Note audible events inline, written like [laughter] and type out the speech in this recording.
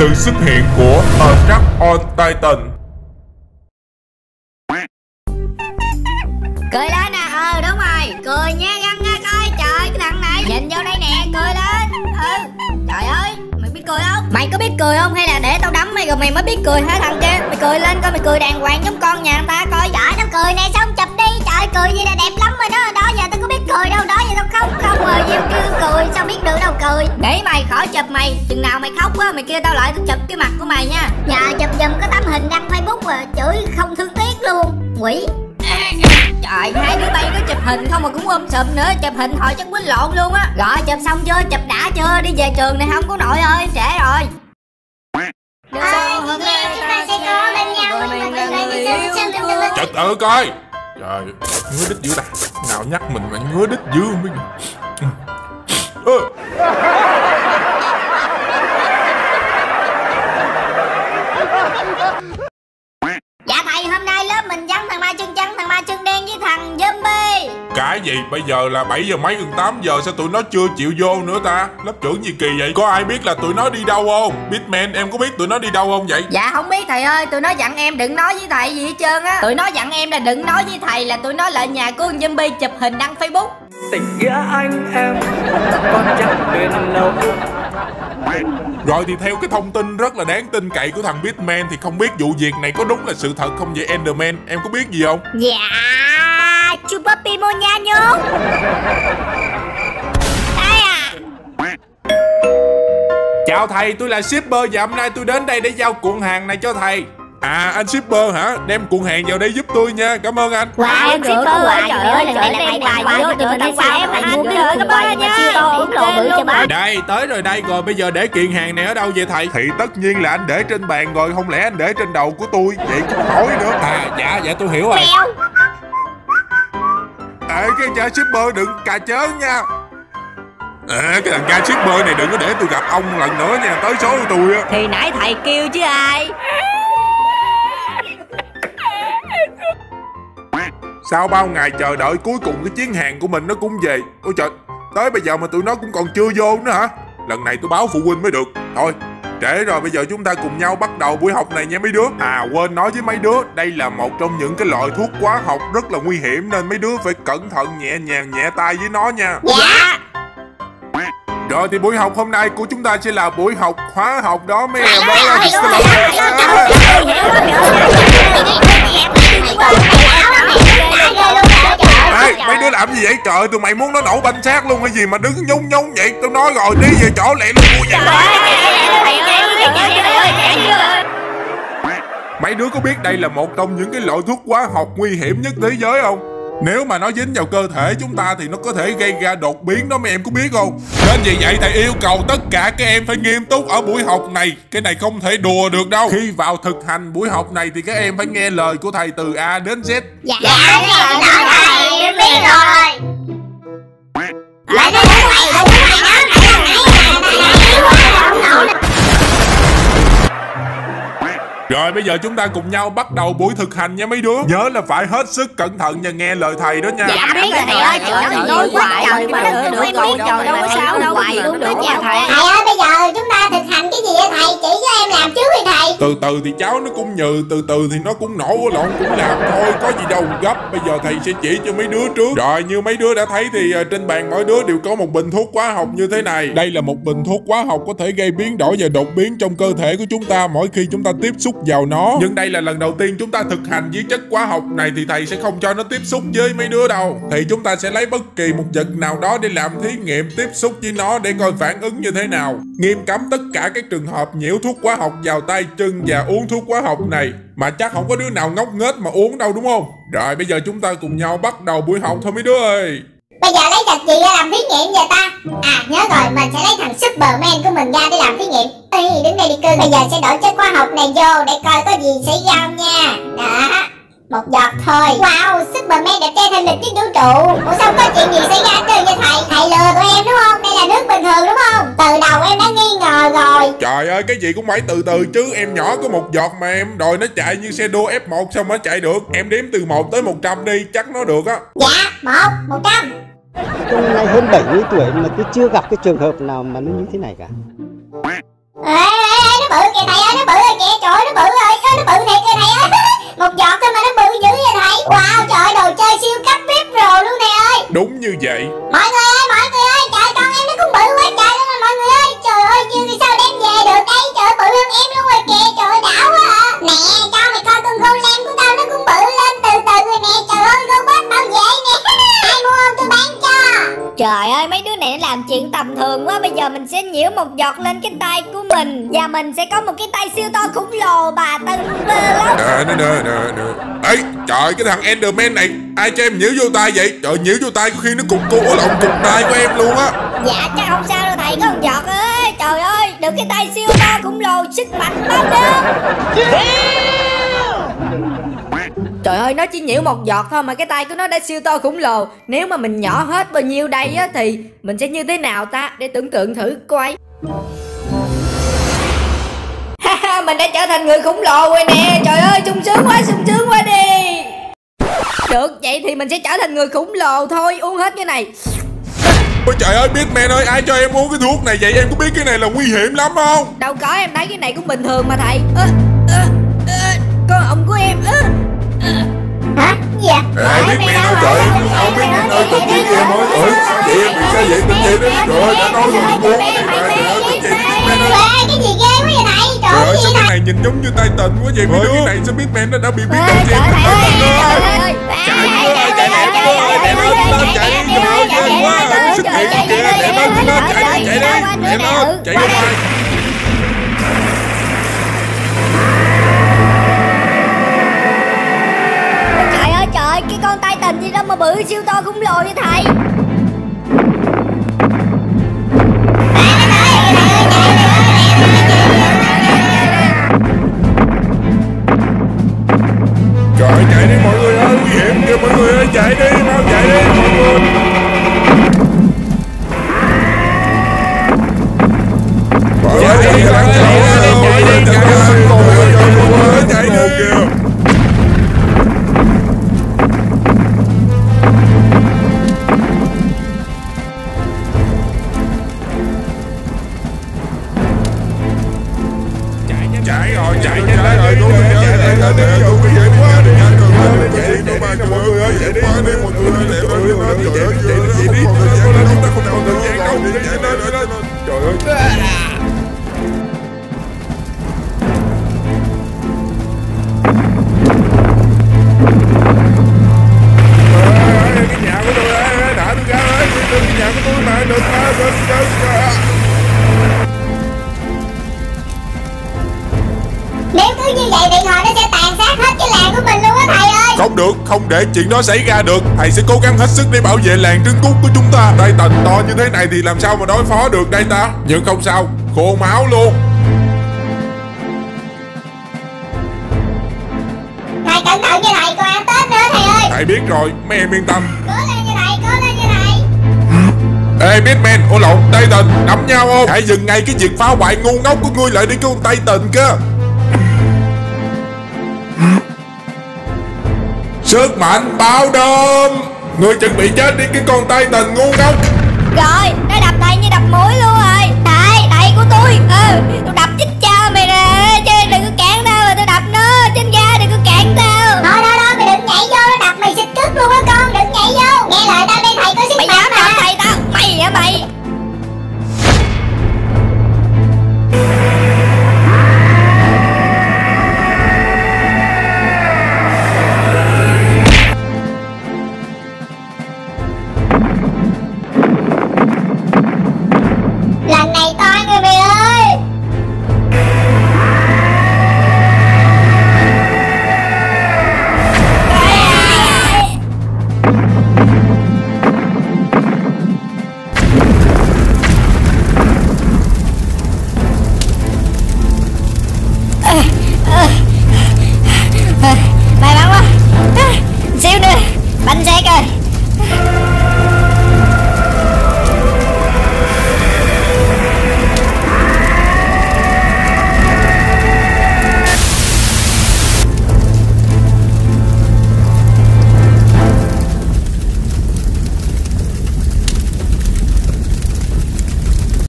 sự xuất hiện của Attack on Titan. cười lên à, ờ đúng rồi. Cười nha găng nha coi. Trời cái thằng này. Nhìn vô đây nè cười lên. Ừ trời ơi mày biết cười không? Mày có biết cười không? Hay là để tao đấm mày rồi mày mới biết cười hả thằng kia? Mày cười lên coi mày cười đàng hoàng giống con nhà người ta. Coi trời tao cười nè xong chụp đi. Trời cười gì là đẹp lắm rồi đó. Đó giờ tao có biết cười đâu đó khóc không rồi giờ kêu cười sao biết được đâu cười. Để mày khỏi chụp mày chừng nào mày khóc á mày kêu tao lại tao chụp cái mặt của mày nha. Dạ chụp giùm có tấm hình đăng facebook à chửi không thương tiếc luôn. Quỷ. Trời, hai đứa bay có chụp hình không mà cũng ôm sụm nữa Chụp hình hồi chắc quýnh lộn luôn á. Rồi, chụp xong chưa? Chụp đã chưa? Đi về trường này không có nội ơi, trễ rồi. Được rồi, hôm nay chúng ta sẽ có bên nhau Trật tự coi. Trời, ngứa đít dữ ta. Nào nhắc mình mà ngứa đít dữ không biết. Ừ. Dạ thầy, hôm nay lớp mình vắng thằng Mai chân chân cái gì? Bây giờ là 7 giờ mấy gần 8 giờ sao tụi nó chưa chịu vô nữa ta? Lớp trưởng gì kỳ vậy? Có ai biết là tụi nó đi đâu không? Bitman em có biết tụi nó đi đâu không vậy? Dạ không biết thầy ơi, tụi nó dặn em đừng nói với thầy gì hết trơn á. Tụi nó dặn em là đừng nói với thầy là tụi nó lại nhà của con zombie chụp hình đăng facebook. Tình nghĩa anh em còn chẳng bền lâu. Rồi thì theo cái thông tin rất là đáng tin cậy của thằng Bitman Thì không biết vụ việc này có đúng là sự thật không vậy Enderman? Em có biết gì không? Dạ, chú Nha nhú Đây à. Chào thầy tôi là shipper và hôm nay tôi đến đây để giao cuộn hàng này cho thầy. À anh shipper hả? Đem cuộn hàng vào đây giúp tôi nha. Cảm ơn anh. Wow, em shipper quá trời ơi, lần này là thầy bài vô tụi mình đi sao em nha. Siêu to ủng lộ bự cho bà Đây tới rồi đây rồi bây giờ để kiện hàng này ở đâu vậy thầy? Thì tất nhiên là anh để trên bàn rồi Không lẽ anh để trên đầu của tôi? Vậy cũng hỏi nữa. À dạ dạ tôi hiểu rồi Ê cái cha shipper đừng cà chớ nha. À, cái thằng cha shipper này đừng có để tôi gặp ông lần nữa nha Tới số của tôi á. Thì nãy thầy kêu chứ ai? Sau bao ngày chờ đợi cuối cùng cái chuyến hàng của mình nó cũng về. Ôi trời Tới bây giờ mà tụi nó cũng còn chưa vô nữa hả? Lần này tôi báo phụ huynh mới được. Thôi Trễ rồi bây giờ chúng ta cùng nhau bắt đầu buổi học này nha mấy đứa. À quên nói với mấy đứa Đây là một trong những cái loại thuốc hóa học rất là nguy hiểm Nên mấy đứa phải cẩn thận nhẹ nhàng nhẹ tay với nó nha. Dạ. Rồi thì buổi học hôm nay của chúng ta sẽ là buổi học hóa học đó mấy em Ê, mấy đứa làm gì vậy? Trời tụi mày muốn nó nổ banh xác luôn hay gì mà đứng nhung nhung vậy? Tôi nói rồi đi về chỗ lẹ luôn vui vậy mấy đứa có biết đây là một trong những cái loại thuốc hóa học nguy hiểm nhất thế giới không? Nếu mà nó dính vào cơ thể chúng ta thì nó có thể gây ra đột biến đó mấy em có biết không? Nên vì vậy thầy yêu cầu tất cả các em phải nghiêm túc ở buổi học này. Cái này không thể đùa được đâu. Khi vào thực hành buổi học này thì các em phải nghe lời của thầy từ A đến Z. Dạ, dạ, dạ, thầy, em Rồi bây giờ chúng ta cùng nhau bắt đầu buổi thực hành nha mấy đứa Nhớ là phải hết sức cẩn thận và nghe lời thầy đó nha Dạ biết rồi thầy ơi, trời ơi, nói quá trời mà được được rồi, trời đâu có sao đâu hoài luôn được nha thầy Thầy ơi Từ từ thì cháu nó cũng nhừ, Từ từ thì nó cũng nổ lộn cũng làm thôi, Có gì đâu, gấp. Bây giờ thầy sẽ chỉ cho mấy đứa trước. Rồi, như mấy đứa đã thấy thì ờ, trên bàn mỗi đứa đều có một bình thuốc hóa học như thế này. Đây là một bình thuốc hóa học có thể gây biến đổi và đột biến trong cơ thể của chúng ta Mỗi khi chúng ta tiếp xúc vào nó. Nhưng đây là lần đầu tiên chúng ta thực hành với chất hóa học này Thì thầy sẽ không cho nó tiếp xúc với mấy đứa đâu. Thì chúng ta sẽ lấy bất kỳ một vật nào đó để làm thí nghiệm tiếp xúc với nó Để coi phản ứng như thế nào. Nghiêm cấm tất cả các trường hợp nhiễu thuốc hóa học vào tay chân và uống thuốc hóa học này Mà chắc không có đứa nào ngốc nghếch mà uống đâu đúng không? Rồi bây giờ chúng ta cùng nhau bắt đầu buổi học thôi mấy đứa ơi. Bây giờ lấy thằng gì ra làm thí nghiệm vậy ta? À nhớ rồi mình sẽ lấy thằng Superman của mình ra để làm thí nghiệm. Ê đứng đây đi cưng Bây giờ sẽ đổi chất hóa học này vô để coi có gì xảy ra không nha. Đó một giọt thôi. Wow, Superman đẹp trai thanh lịch với vũ trụ. Ủa sao có chuyện gì xảy ra hết trơn vậy thầy? Thầy lừa tụi em đúng không? Đây là nước bình thường đúng không từ đầu em đã nghi ngờ rồi. Trời ơi cái gì cũng phải từ từ chứ. Em nhỏ có một giọt mà em đòi nó chạy như xe đua F1 sao mới chạy được? Em đếm từ 1 tới 100 đi chắc nó được á. Dạ, một, một trăm. Tôi nay hơn 70 tuổi mà tôi chưa gặp cái trường hợp nào mà nó như thế này cả. Ê, ê, ê, nó bự kìa thầy ơi nó bự rồi kìa. Trời ơi, nó bự rồi. Ơ, nó bự thiệt kìa thầy ơi. [laughs] Một giọt thôi mà nó bự dữ vậy thầy. Wow trời ơi đồ chơi siêu cấp vip pro luôn thầy ơi. Đúng như vậy. Mọi người ơi mọi người một giọt lên cái tay của mình Và mình sẽ có một cái tay siêu to khủng lồ bà Tân Vlog Nè nè nè nè nè. Ê trời cái thằng Enderman này Ai cho em nhiễu vô tay vậy? Trời nhiễu vô tay có khi nó cục cô lộn cục tay của em luôn á. Dạ chắc không sao đâu thầy có một giọt ơi. Trời ơi được cái tay siêu to khủng lồ sức mạnh bao đêm Trời ơi nó chỉ nhiễu một giọt thôi mà cái tay của nó đã siêu to khủng lồ. Nếu mà mình nhỏ hết bao nhiêu đây á thì mình sẽ như thế nào ta? Để tưởng tượng thử coi [laughs] mình đã trở thành người khủng lồ rồi nè. Trời ơi sung sướng quá sung sướng quá đi. Được vậy thì mình sẽ trở thành người khủng lồ thôi. Uống hết cái này. Ôi trời ơi Bitman ơi ai cho em uống cái thuốc này vậy? Em có biết cái này là nguy hiểm lắm không? Đâu có em thấy cái này cũng bình thường mà thầy. Ơ, ơ, ơ, Con ổng của em ơ. Hả? Gì vậy Ê Bitman ơi trời Không Bitman ơi tình gì em ơi Ừ sao vậy em bị sao vậy? Tình gì đấy Trời. ơi đã nói rồi uống cái này Trời. Ơi ơi Ê, cái gì ghê quá vậy thầy trời ơi ơi sao cái này nhìn giống như tay tình quá vậy? Mấy đứa cái này sao Bitman nó đã bị biến Ê, đổi trời gen thầy thành ơi, tay tình trời đó ơi, Chạy chạy, ơi, chạy chạy, nè, chạy, ơi, chạy, chạy lên, chạy, lên, chạy, chạy, chạy, trời ơi, chạy, ghê quá, chạy, xuất chạy, hiện chạy, kìa, chạy, chạy chạy, lên, lên, chạy, chạy, chạy chạy, lên, chạy, chạy chạy, lên, chạy chạy, ra ngoài. Con tay tình gì đâu mà bự siêu to khủng lồ như thầy? Trời chạy đi mọi người ơi, nguy hiểm kìa mọi người ơi, chạy đi, Không được, không để chuyện đó xảy ra được. Thầy sẽ cố gắng hết sức để bảo vệ làng trứng cút của chúng ta. Đây tần to như thế này thì làm sao mà đối phó được đây ta Nhưng không sao, khô máu luôn. Thầy cẩn thận nha thầy còn ăn tết nữa thầy ơi. Thầy biết rồi, mấy em yên tâm. Cố lên nha thầy cố lên nha thầy. Ê Batman, ô lộn, Tình, nắm nhau không? Hãy dừng ngay cái việc phá hoại ngu ngốc của ngươi lại đi cứu con Tây Sức mạnh bao đơm Ngươi chuẩn bị chết đi, cái con tay Tình ngu ngốc. Rồi